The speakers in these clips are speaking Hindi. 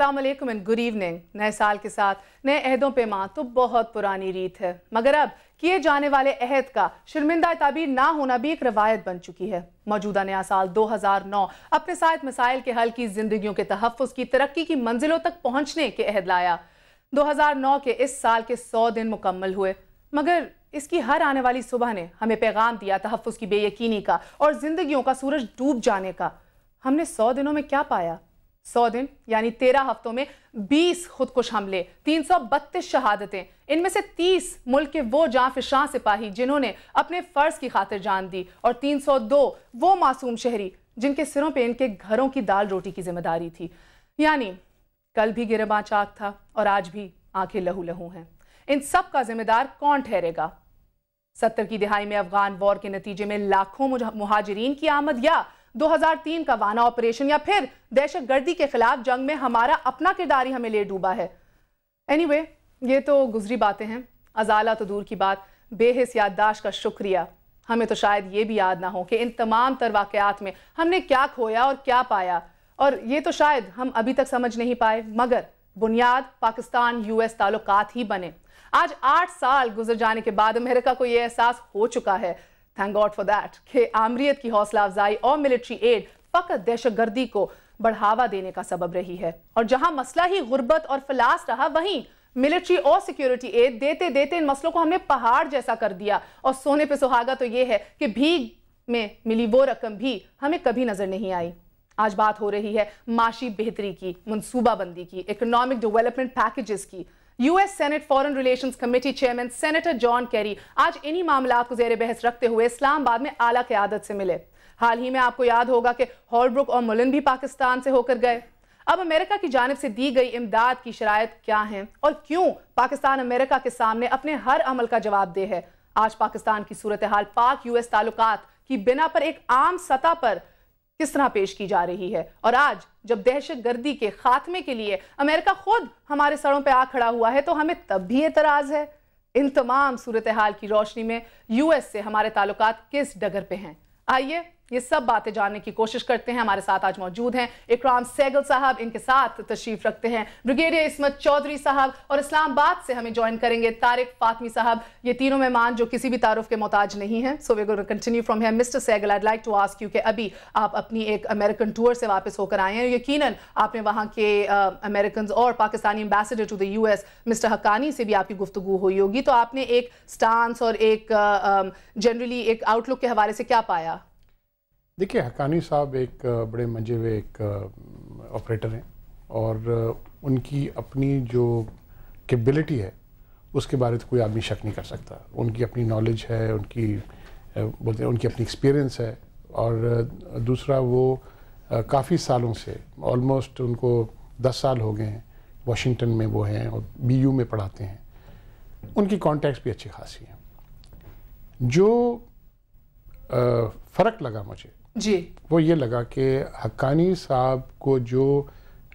अस्सलाम वालेकुम एंड गुड इवनिंग नए साल के साथ, नए अहदों पे माँ तो बहुत पुरानी रीत है। मगर अब, किए जाने वाले अहद का शर्मिंदा ताबीर ना होना भी एक रवायत बन चुकी है। मौजूदा नया साल 2009 अपने साथ मसाइल के हल की जिंदगियों के तहफ़ की तरक्की की मंजिलों तक पहुँचने के अहद लाया। 2009 के इस साल के 100 दिन मुकम्मल हुए। मगर इसकी हर आने वाली सुबह ने हमें पैगाम दिया तहफ़ की बेयकीनी का और जिंदगियों का सूरज डूब जाने का। हमने सौ दिनों में क्या पाया? सौ दिन, यानी तेरह हफ्तों में बीस खुदकुश हमले, तीन सौ बत्तीस शहादतें, इनमें से तीस मुल्क के वो जाँ फिशां सिपाही जिन्होंने अपने फ़र्ज़ की खातिर जान दी, और तीन सौ दो वो मासूम शहरी जिनके सिरों पे इनके घरों की दाल रोटी की ज़िम्मेदारी थी। यानी कल भी गिरबा चाक था, और आज भी आँखें लहू लहू हैं। इन सब का जिम्मेदार कौन ठहरेगा? सत्तर की दिहाई में अफगान वॉर के नतीजे में लाखों मुहाजिरीन की आमद या 2003 का वाना ऑपरेशन या फिर दहशत गर्दी के खिलाफ जंग में हमारा अपना किरदार ही हमें ले डूबा है। एनीवे anyway, ये तो गुजरी बातें हैं। अजाला तो दूर की बात। बेहिस याददाश्त का शुक्रिया। हमें तो शायद ये भी याद ना हो कि इन तमाम तर वाकयात में हमने क्या खोया और क्या पाया। और ये तो शायद हम अभी तक समझ नहीं पाए मगर बुनियाद पाकिस्तान यूएस ताल्लुकात ही बने। आज आठ साल गुजर जाने के बाद अमेरिका को यह एहसास हो चुका है थैंक गॉड फॉर दैट कि आमरीत की हौसला अफजाई और मिलिट्री एड फ़कत दहशत गर्दी को बढ़ावा देने का सबब रही है। और जहाँ मसला ही गुर्बत और फलास रहा, वहीं मिलिट्री और सिक्योरिटी एड देते देते इन मसलों को हमने पहाड़ जैसा कर दिया। और सोने पे सुहागा तो यह है कि भीग में मिली वो रकम भी हमें कभी नज़र नहीं आई। आज बात हो रही है माशी बेहतरी की, मनसूबाबंदी की इकोनॉमिक डेवलपमेंट पैकेजेस की। US senate foreign relations committee chairman senator John Kerry आज इन्हीं मामला को जेर बहस रखते हुए इस्लामाबाद में आला क्यादत से मिले। हाल ही में आपको याद होगा कि हॉलब्रुक और मुलिन भी पाकिस्तान से होकर गए। अब अमेरिका की जानब से दी गई इमदाद की शराय क्या है और क्यों पाकिस्तान अमेरिका के सामने अपने हर अमल का जवाब दे है? आज पाकिस्तान की सूरत हाल पाक यूएस ताल्लुकात की बिना पर एक आम सतह पर किस तरह पेश की जा रही है? और आज, जब दहशत गर्दी के खात्मे के लिए अमेरिका खुद हमारे सड़ों पर आ खड़ा हुआ है तो हमें तब भी एतराज़ है। इन तमाम सूरत हाल की रोशनी में यूएस से हमारे ताल्लुक किस डगर पे हैं? आइए ये सब बातें जानने की कोशिश करते हैं, हमारे साथ आज मौजूद हैं इकराम सैगल साहब, इनके साथ तशरीफ़ रखते हैं ब्रिगेडियर इसमत चौधरी साहब और इस्लामाबाद से हमें ज्वाइन करेंगे तारिक फातमी साहब। ये तीनों मेहमान जो किसी भी तारुफ के मोहताज नहीं हैं so we continue from here mister Sehgal I like to ask you कि अभी आप अपनी एक अमेरिकन टूर से वापस होकर आए हैं यकीन आपने वहाँ के अमेरिकन और Pakistani ambassador to the US mister Haqqani से भी आपकी गुफ्तु हुई होगी। तो आपने एक स्टांस और एक जनरली एक आउटलुक के हवाले से क्या पाया? देखिए, हकानी साहब एक बड़े मंजे हुए एक ऑपरेटर हैं और उनकी अपनी जो कैबिलिटी है, उसके बारे में कोई आदमी शक नहीं कर सकता। उनकी अपनी नॉलेज है, उनकी बोलते हैं, उनकी अपनी एक्सपीरियंस है और दूसरा वो काफ़ी सालों से ऑलमोस्ट उनको दस साल हो गए हैं वाशिंगटन में वो हैं और बीयू में पढ़ाते हैं। उनकी कॉन्टैक्ट्स भी अच्छी खासी हैं। जो फ़र्क लगा मुझे जी। वो ये लगा कि हक्कानी साहब को जो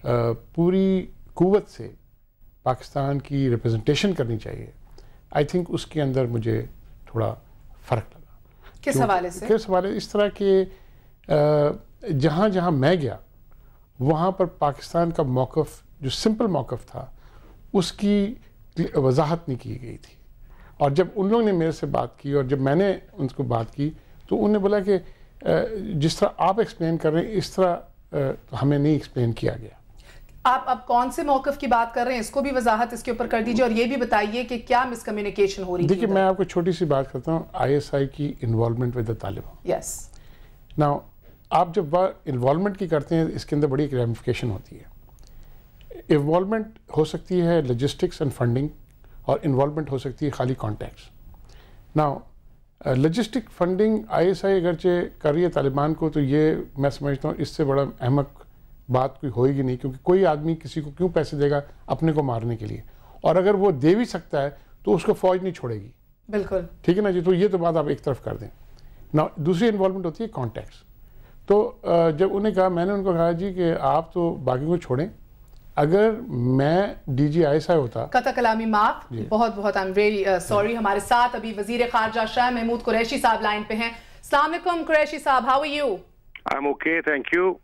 पूरी कुत से पाकिस्तान की रिप्रेजेंटेशन करनी चाहिए आई थिंक उसके अंदर मुझे थोड़ा फ़र्क लगा। किस हवाले से? किस हवाले? इस तरह के जहाँ जहाँ मैं गया वहाँ पर पाकिस्तान का मौक़ जो सिंपल मौक़ था उसकी वजाहत नहीं की गई थी। और जब उन लोगों ने मेरे से बात की और जब मैंने उनको बात की तो उन्होंने बोला कि जिस तरह आप एक्सप्लेन कर रहे हैं इस तरह हमें नहीं एक्सप्लेन किया गया। आप अब कौन से मौकफ की बात कर रहे हैं? इसको भी वजाहत इसके ऊपर कर दीजिए और ये भी बताइए कि क्या मिसकम्युनिकेशन हो रही है देखिए मैं आपको छोटी सी बात करता हूँ आईएसआई की involvement with the Taliban yes ना आप जब इन्वॉल्वमेंट की करते हैं इसके अंदर बड़ी एक रेमिफिकेशन होती है। इन्वॉल्वमेंट हो सकती है लॉजिस्टिक्स एंड फंडिंग और इन्वॉल्वमेंट हो सकती है खाली contacts now logistic funding ISI अगरचे कर रही है तालिबान को तो ये मैं समझता हूँ इससे बड़ा अहमक बात कोई होएगी नहीं क्योंकि कोई आदमी किसी को क्यों पैसे देगा अपने को मारने के लिए? और अगर वो दे भी सकता है तो उसको फौज नहीं छोड़ेगी। बिल्कुल। ठीक है ना जी? तो ये तो बात आप एक तरफ़ कर दें। ना दूसरी इन्वॉल्वमेंट होती है कॉन्टैक्ट्स तो जब उन्हें कहा मैंने उनको कहा जी कि आप तो बाकी को छोड़ें। अगर मैं डी जी आई सा होता कता कलामी माफ़ बहुत बहुत आई एम वेरी सॉरी हमारे साथ अभी वज़ीर खारजा शाह महमूद कुरैशी साहब लाइन पे हैं सलामकुम कुरैशी साहब how are you I am okay thank you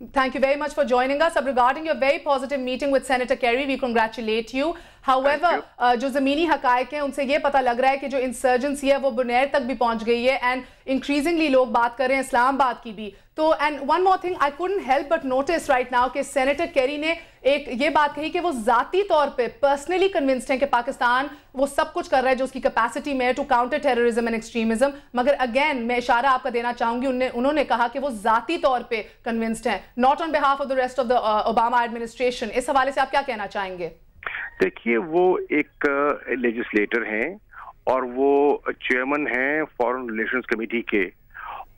Thank you very much for joining us. regarding your very positive meeting with Senator Kerry, we congratulate you. However, uh, जो ज़मीनी हकायक हैं उनसे ये पता लग रहा है कि जो इंसर्जेंसी है वो बुनेर तक भी पहुँच गई है एंड इंक्रीजिंगली लोग बात कर रहे हैं इस्लामाबाद की भी। तो and one more thing I couldn't help but notice right now कि सेनेटर कैरी ने एक ये बात कही कि वो जाती तौर पे पर्सनली कन्विंस्ड हैं कि पाकिस्तान वो सब कुछ कर रहा है जो उसकी कैपेसिटी में to counter terrorism and extremism मगर अगेन मैं इशारा आपका देना चाहूँगी उन्होंने उन्होंने कहा कि वो जाती तौर पे कन्विंस्ड हैं। Not on behalf of the rest of the Obama administration इस हवाले से आप क्या कहना चाहेंगे? देखिए वो एक लेजिस्लेटर हैं और वो चेयरमैन हैं फॉरेन रिलेशंस कमेटी के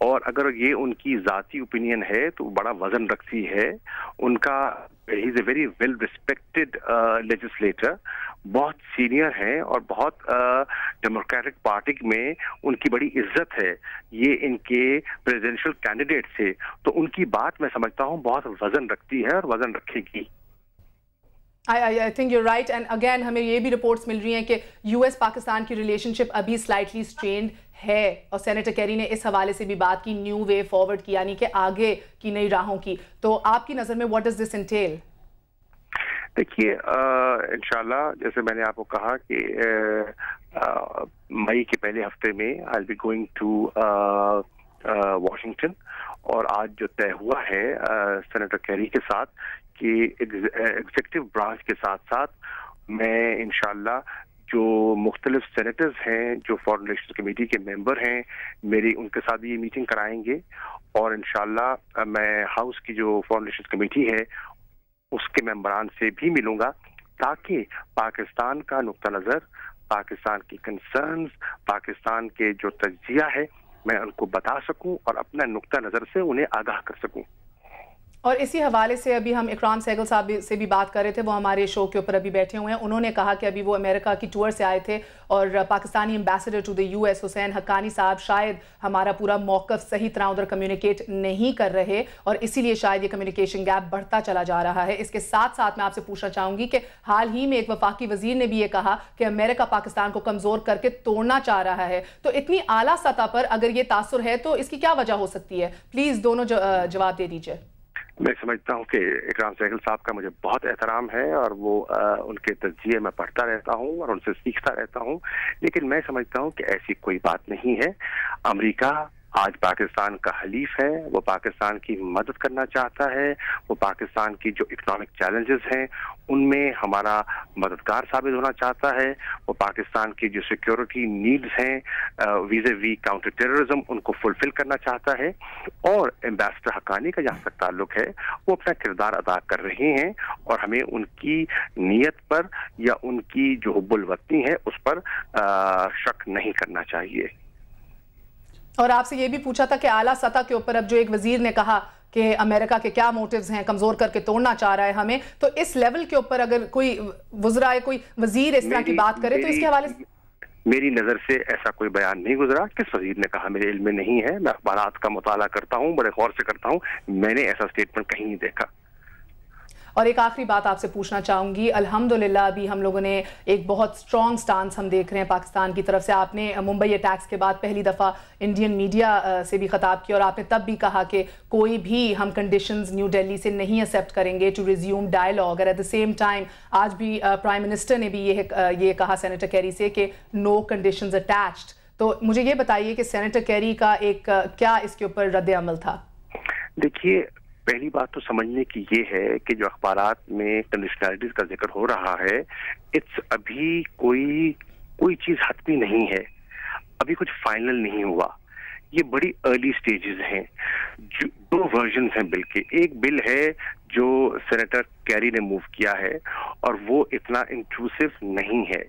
और अगर ये उनकी जाती ओपिनियन है तो बड़ा वज़न रखती है। उनका ही is a very well respected legislator बहुत सीनियर हैं और बहुत डेमोक्रेटिक uh, पार्टी में उनकी बड़ी इज़्ज़त है। ये इनके प्रेसिडेंशियल कैंडिडेट से। तो उनकी बात मैं समझता हूँ बहुत वज़न रखती है और वज़न रखेगी। I think you right and again हमें ये भी रिपोर्ट्स मिल रही हैं कि यूएस पाकिस्तान की रिलेशनशिप अभी स्लाइटली स्ट्रेंड है। और सेनेटर कैरी ने इस हवाले से भी बात की न्यू वे फॉरवर्ड की, यानी कि आगे की नई राहों की। तो आपकी नज़र में व्हाट डज दिस इंटेल देखिए इनशाला जैसे मैंने आपको कहा कि मई के पहले हफ़्ते में I be going to Washington और आज जो तय हुआ है सेनेटर कैरी के साथ कि एग्जीक्यूटिव ब्रांच के साथ साथ मैं इनशाला जो मुख्तलिफ़ सेनेटर्स हैं, जो फॉरन रिलेशन कमेटी के मेंबर हैं, मेरी, उनके साथ ये मीटिंग कराएँगे और इनशाला मैं हाउस की जो फॉरन रिलेशन कमेटी है, उसके मेंबरान से भी मिलूँगा ताकि पाकिस्तान का नुकता नज़र, पाकिस्तान की कंसर्न्स पाकिस्तान के जो तजिया है मैं उनको बता सकूँ और अपना नुकता नज़र से उन्हें आगाह कर सकूँ। और इसी हवाले से अभी हम इकराम सहगल साहब से भी बात कर रहे थे, वो हमारे शो के ऊपर अभी बैठे हुए हैं। उन्होंने कहा कि अभी वो अमेरिका की टूर से आए थे और Pakistani ambassador to the US Hussain Haqqani साहब शायद हमारा पूरा मौकफ सही तरह उधर कम्युनिकेट नहीं कर रहे और इसीलिए शायद ये कम्युनिकेशन गैप बढ़ता चला जा रहा है। इसके साथ साथ मैं आपसे पूछना चाहूँगी कि हाल ही में एक वफाकी वज़ीर ने भी ये कहा कि अमेरिका पाकिस्तान को कमज़ोर करके तोड़ना चाह रहा है। तो इतनी आला सतह पर अगर ये तासर है तो इसकी क्या वजह हो सकती है? प्लीज़ दोनों जवाब दे दीजिए। मैं समझता हूँ कि इकराम सहगल साहब का मुझे बहुत एहतराम है और वो आ, उनके तजिए में पढ़ता रहता हूँ और उनसे सीखता रहता हूँ। लेकिन मैं समझता हूँ कि ऐसी कोई बात नहीं है। अमेरिका आज पाकिस्तान का हलीफ है वो पाकिस्तान की मदद करना चाहता है वो पाकिस्तान की जो इकोनॉमिक चैलेंजेस हैं उनमें हमारा मददगार साबित होना चाहता है वो पाकिस्तान की जो सिक्योरिटी नीड्स हैं वीजे वी काउंटर टेररिज्म उनको फुलफिल करना चाहता है और एम्बेसडर हकानी का जहाँ तक ताल्लुक है वो अपना किरदार अदा कर रहे हैं और हमें उनकी नीयत पर या उनकी जो हुबुलवत्ती है उस पर आ, शक नहीं करना चाहिए। और आपसे ये भी पूछा था कि आला सतह के ऊपर अब जो एक वज़ीर ने कहा कि अमेरिका के क्या मोटिव्स हैं कमज़ोर करके तोड़ना चाह रहा है हमें तो इस लेवल के ऊपर अगर कोई गुजरा है कोई वज़ीर इस तरह की बात करे तो इसके हवाले से मेरी नज़र से ऐसा कोई बयान नहीं गुजरा। किस वज़ीर ने कहा? मेरे इल्म में नहीं है। मैं अखबार का मुताला करता हूँ बड़े गौर से करता हूँ। मैंने ऐसा स्टेटमेंट कहीं नहीं देखा। और एक आखिरी बात आपसे पूछना चाहूँगी। अल्हम्दुलिल्लाह, अभी हम लोगों ने एक बहुत स्ट्रॉन्ग स्टांस हम देख रहे हैं पाकिस्तान की तरफ़ से। आपने मुंबई अटैक्स के बाद पहली दफ़ा इंडियन मीडिया से भी खताब किया और आपने तब भी कहा कि कोई भी हम कंडीशन न्यू डेली से नहीं एक्सेप्ट करेंगे टू रिज्यूम डायलॉग और एट द सेम टाइम आज भी प्राइम मिनिस्टर ने भी ये ये कहा सेनेटर कैरी से कि नो कंडीशन अटैच्ड तो मुझे ये बताइए कि सेनेटर कैरी का एक क्या इसके ऊपर रद्द अमल था? देखिए पहली बात तो समझने की ये है कि जो अखबार में कंडीशनलिटीज का ज़िक्र हो रहा है इट्स अभी कोई कोई चीज़ हतमी नहीं है। अभी कुछ फाइनल नहीं हुआ। ये बड़ी अर्ली स्टेजेस हैं। दो वर्जन हैं बिल के। एक बिल है जो सेनेटर कैरी ने मूव किया है और वो इतना इंक्लूसिव नहीं है।